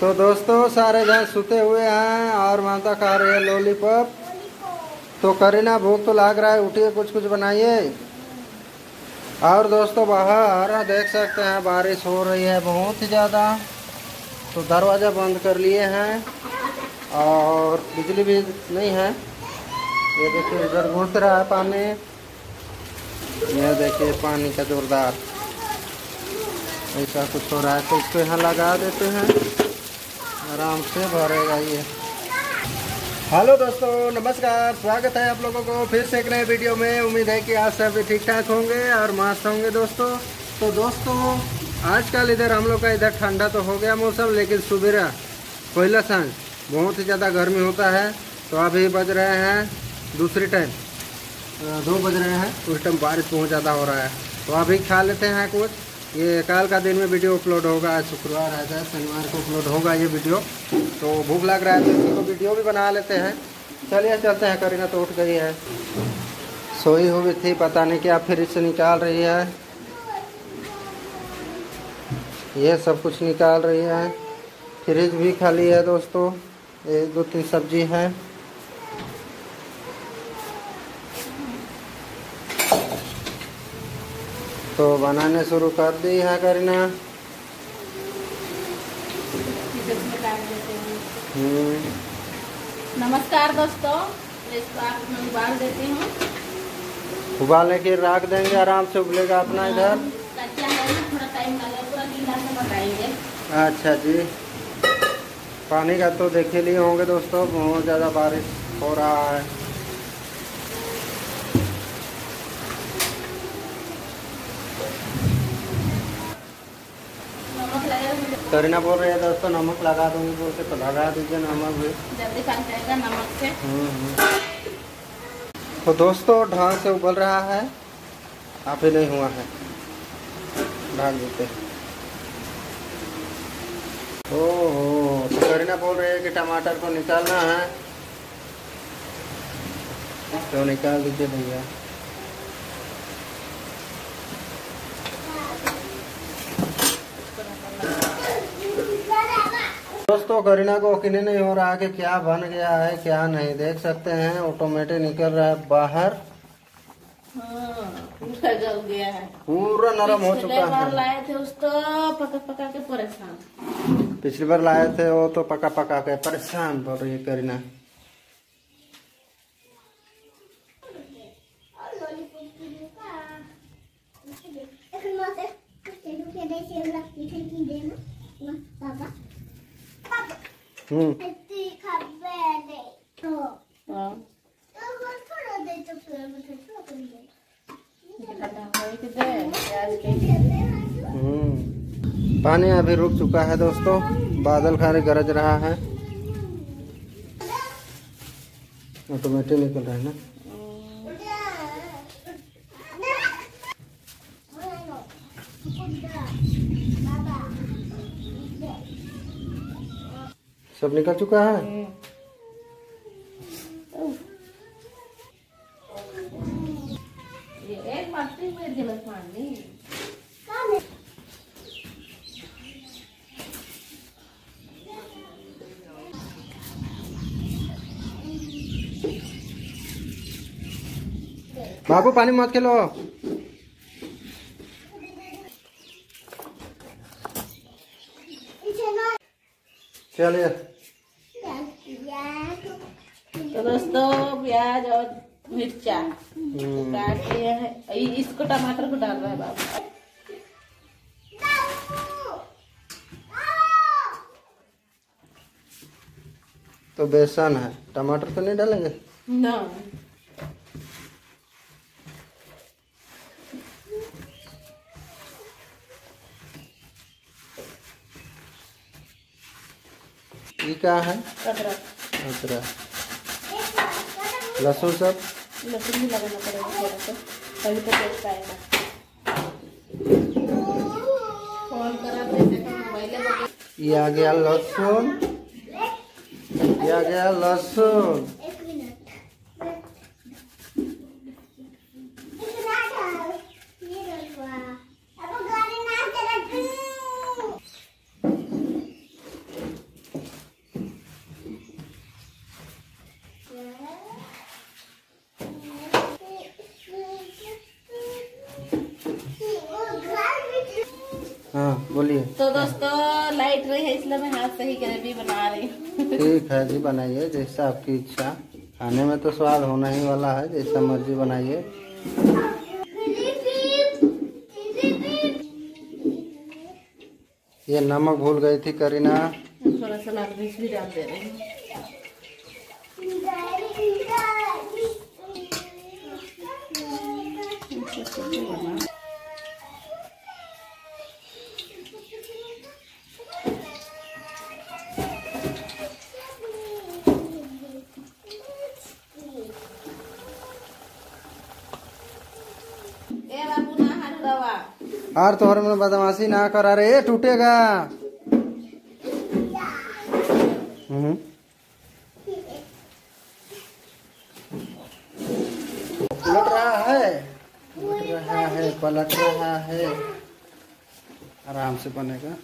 तो दोस्तों, सारे जहाँ सुते हुए हैं और माता खा रहे हैं लॉलीपॉप तो करीना, भूख तो लाग रहा है, उठिए कुछ कुछ बनाइए। और दोस्तों, बाहर देख सकते हैं, बारिश हो रही है बहुत ही ज़्यादा। तो दरवाज़ा बंद कर लिए हैं और बिजली भी नहीं है। ये देखिए, इधर घुस रहा है पानी। ये देखिए, पानी का जोरदार। ऐसा कुछ हो रहा है तो इसको यहाँ लगा देते हैं। आराम से भरेगा ये। हेलो दोस्तों, नमस्कार, स्वागत है आप लोगों को फिर से एक नए वीडियो में। उम्मीद है कि आप सभी ठीक ठाक होंगे और मस्त होंगे दोस्तों। तो दोस्तों, आजकल इधर हम लोग का इधर ठंडा तो हो गया मौसम, लेकिन सुबह कोयला साँझ, बहुत ही ज़्यादा गर्मी होता है। तो अभी बज रहे हैं दूसरी टाइम दो बज रहे हैं, उस टाइम बारिश बहुत ज़्यादा हो रहा है। तो अभी खा लेते हैं कुछ। ये कल का दिन में वीडियो अपलोड होगा, आज शुक्रवार है शनिवार को अपलोड होगा ये वीडियो। तो भूख लग रहा है तो इसी को वीडियो भी बना लेते हैं। चलिए चलते हैं, करीना तो उठ गई है। सोई हुई थी, पता नहीं क्या फिर इससे निकाल रही है। ये सब कुछ निकाल रही है। फ्रिज भी खाली है दोस्तों एक दो तीन सब्ज़ी है। तो बनाने शुरू कर दी है करीना। हम्म, नमस्कार दोस्तों मैं उबाल देती हूँ। उबालने के रख देंगे आराम से उबलेगा अपना इधर। है ना थोड़ा टाइम पूरा गीला से बताएँगे। अच्छा जी। पानी का तो देखे लिए होंगे दोस्तों बहुत ज़्यादा बारिश हो रहा है। करीना बोल रही है दोस्तों नमक लगा दूँगी बोल के तो लगा दीजिए नमक भी। जल्दी पक जाएगा नमक से। हम्म, हम्म। तो दोस्तों ढंग से उबल रहा है आप ही नहीं हुआ है। ढाल देते हैं। ओहो तो करीना बोल रही है कि टमाटर को निकालना है। तो निकाल दीजिए भैया? करीना को यकीन नहीं हो रहा कि क्या बन गया है क्या नहीं देख सकते हैं ऑटोमेटिक निकल रहा है बाहर हाँ, पूरा जल गया है पूरा नरम हो पिछले चुका बार है लाए थे उसको पका पका के परेशान पिछली बार लाए थे वो तो पका पका के परेशान रही है करीना हम्म हाँ, खट्टा होई के दे प्याज के हम्म पानी अभी रुक चुका है दोस्तों। बादल खाली गरज रहा है। ऑटोमेटिक निकल रहा है ना? सब निकल चुका है? पानी बाबू पानी मत खेलो। चलिए तो दोस्तों प्याज और मिर्चा। हम्म, काट लिए हैं। इसको टमाटर को डाल रहा है बाबू। तो बेसन है। टमाटर तो नहीं डालेंगे? ना। क्या है? अदरक। लहसुन सब? लहसुन भी लगाना पड़ेगा थोड़ा सा तभी तो टेस्ट आएगा। फ़ोन करा जैसे तो ये आ गया लहसुन। ये आ गया लहसुन। तो दोस्तों लाइट रही है इसलिए मैं हाथ से ही ग्रेवी बना रही हूँ। ठीक है जी बनाइए जैसा आपकी इच्छा। खाने में तो स्वाद होना ही वाला है जैसा मर्ज़ी बनाइए। ये नमक भूल गई थी करीना। थोड़ा सा लाल मिर्च भी डाल दे रही हूँ ए बाबू ना हाथ दवा और तोहर में बदमाशी ना करा रे टूटेगा। हम्म। पलट रहा है। पलट रहा है पलट रहा है। आराम से बनेगा।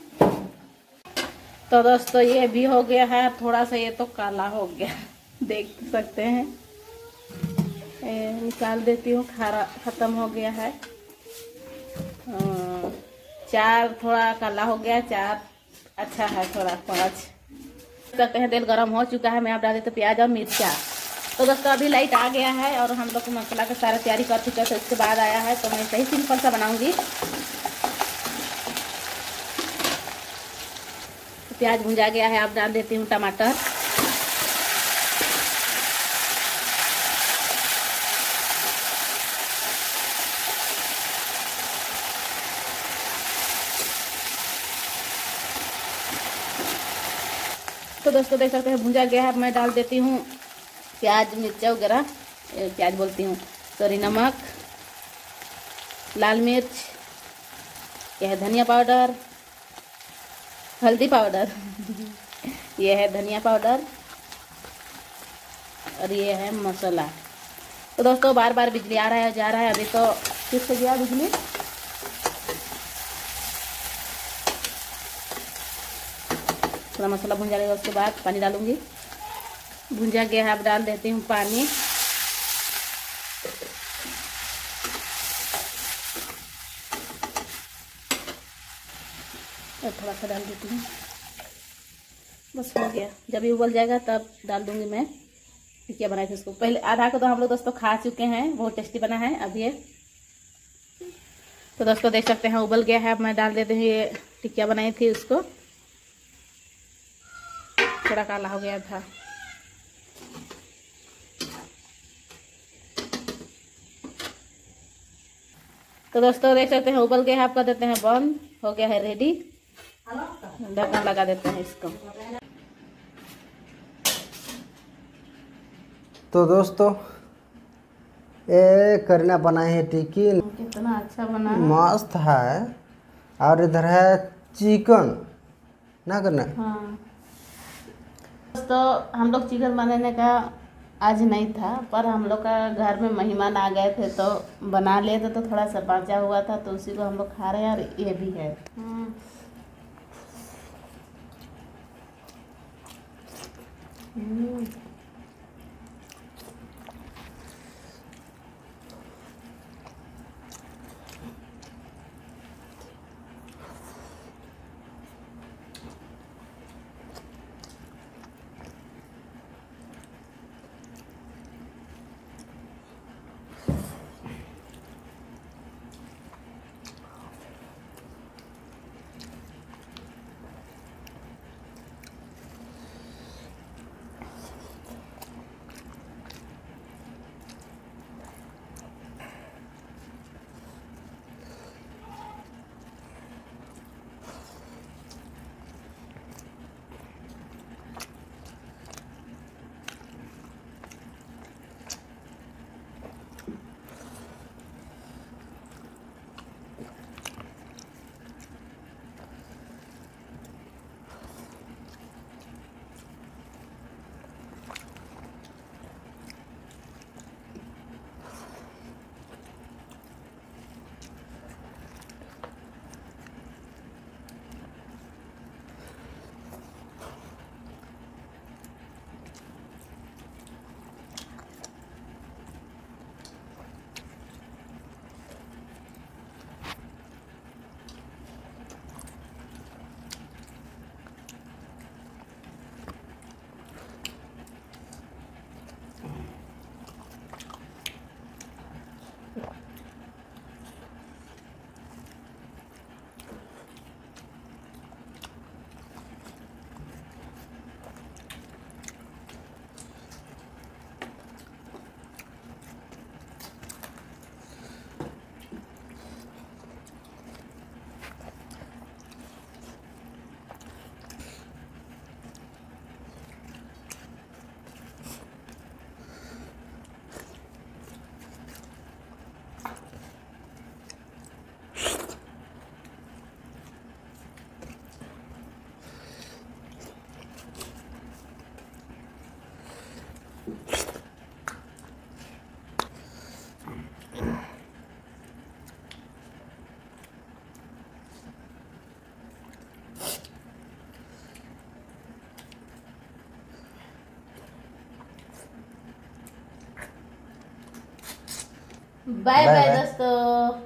तो दोस्तों ये भी हो गया है। थोड़ा सा ये तो काला हो गया। देख सकते हैं। निकाल देती हूँ। खारा खत्म हो गया है। चार थोड़ा काला हो गया चार अच्छा है थोड़ा पाँच। सकते हैं तेल गर्म हो चुका है, मैं आप डाल देते प्याज और मिर्चा। तो दोस्तों अभी लाइट आ गया है और हम लोग मसाला का सारा तैयारी कर चुके हैं तो इसके बाद आया है तो मैं सही सिंपल सा बनाऊँगी। प्याज भुंजा गया है आप डाल देती हूँ टमाटर। दोस्तों देख सकते हैं, भुंजा गया है मैं डाल देती हूँ प्याज, मिर्चा वगैरह प्याज बोलती हूँ। सॉरी, नमक, लाल मिर्च यह है धनिया पाउडर, हल्दी पाउडर, ये है धनिया पाउडर, और ये है मसाला। तो दोस्तों बार बार बिजली आ रहा है, जा रहा है, अभी तो फिर से गया बिजली। थोड़ा मसाला भुंजा लेगा उसके बाद पानी डालूँगी। भुंजा गया है, अब डाल देती हूँ पानी। और थोड़ा सा डाल देती हूँ। बस हो गया। जब ये उबल जाएगा, तब डाल दूँगी मैं टिकिया बनाई थी उसको। पहले आधा को तो हम लोग दोस्तों खा चुके हैं, बहुत टेस्टी बना है। अब ये तो दोस्तों देख सकते हैं, उबल गया है। अब मैं डाल देती हूँ ये टिकिया बनाई थी उसको। थोड़ा काला हो गया था। तो दोस्तों देख सकते हैं उबल गया है आप कर देते हैं बंद हो गया है रेडी ढक्कन लगा देते हैं इसको। तो दोस्तों ये करीना बनाई है टिक्की। कितना अच्छा बना मस्त है। और इधर है चिकन ना करना? हाँ। दोस्तों हम लोग चिकन बनाने का आज नहीं था पर हम लोग का घर में मेहमान आ गए थे तो बना लिए थे तो थोड़ा सा बचा हुआ था तो उसी को हम लोग खा रहे हैं और ये भी है हम्म। Bye bye. दोस्तों